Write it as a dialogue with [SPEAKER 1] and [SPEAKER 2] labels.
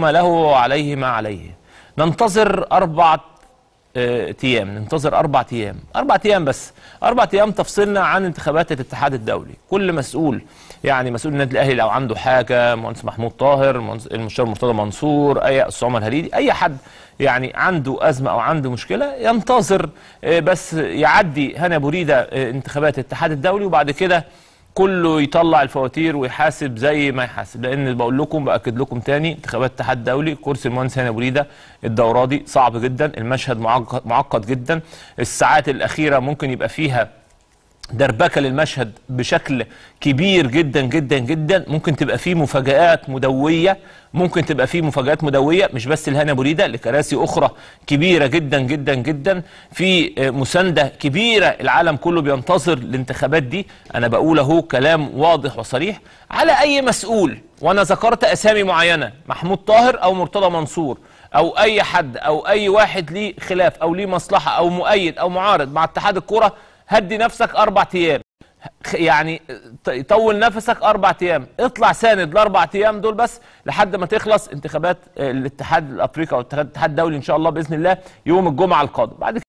[SPEAKER 1] ما له وعليه ما عليه. ننتظر أربعة آه، أيام ننتظر أربعة أيام. أربعة أيام بس. أربعة أيام تفصلنا عن انتخابات الاتحاد الدولي. كل مسؤول يعني مسؤول النادي الأهلي لو عنده حاجة مهندس محمود طاهر المستشار مرتضى منصور أي أستاذ عمر هريدي أي حد يعني عنده أزمة أو عنده مشكلة ينتظر آه، بس يعدي هنا بريدة آه، انتخابات الاتحاد الدولي وبعد كده كله يطلع الفواتير ويحاسب زي ما يحاسب. لأن بقول لكم بأكد لكم تاني انتخابات الاتحاد الدولي كرسي المهندس هاني أبو ريدة الدورة دي صعب جدا المشهد معقد جدا. الساعات الأخيرة ممكن يبقى فيها دربكة للمشهد بشكل كبير جدا جدا جدا. ممكن تبقى فيه مفاجآت مدوية ممكن تبقى فيه مفاجآت مدوية مش بس لهنا ابو ريده لكراسي أخرى كبيرة جدا جدا جدا. في مساندة كبيرة العالم كله بينتظر الانتخابات دي. أنا بقول أهو كلام واضح وصريح. على أي مسؤول؟ وأنا ذكرت أسامي معينة محمود طاهر أو مرتضى منصور أو أي حد أو أي واحد ليه خلاف أو ليه مصلحة أو مؤيد أو معارض مع اتحاد الكره هدي نفسك أربع أيام. يعني طول نفسك أربع أيام. اطلع ساند الأربع أيام دول بس لحد ما تخلص انتخابات الاتحاد الأفريقي أو الاتحاد الدولي إن شاء الله بإذن الله يوم الجمعة القادم. بعد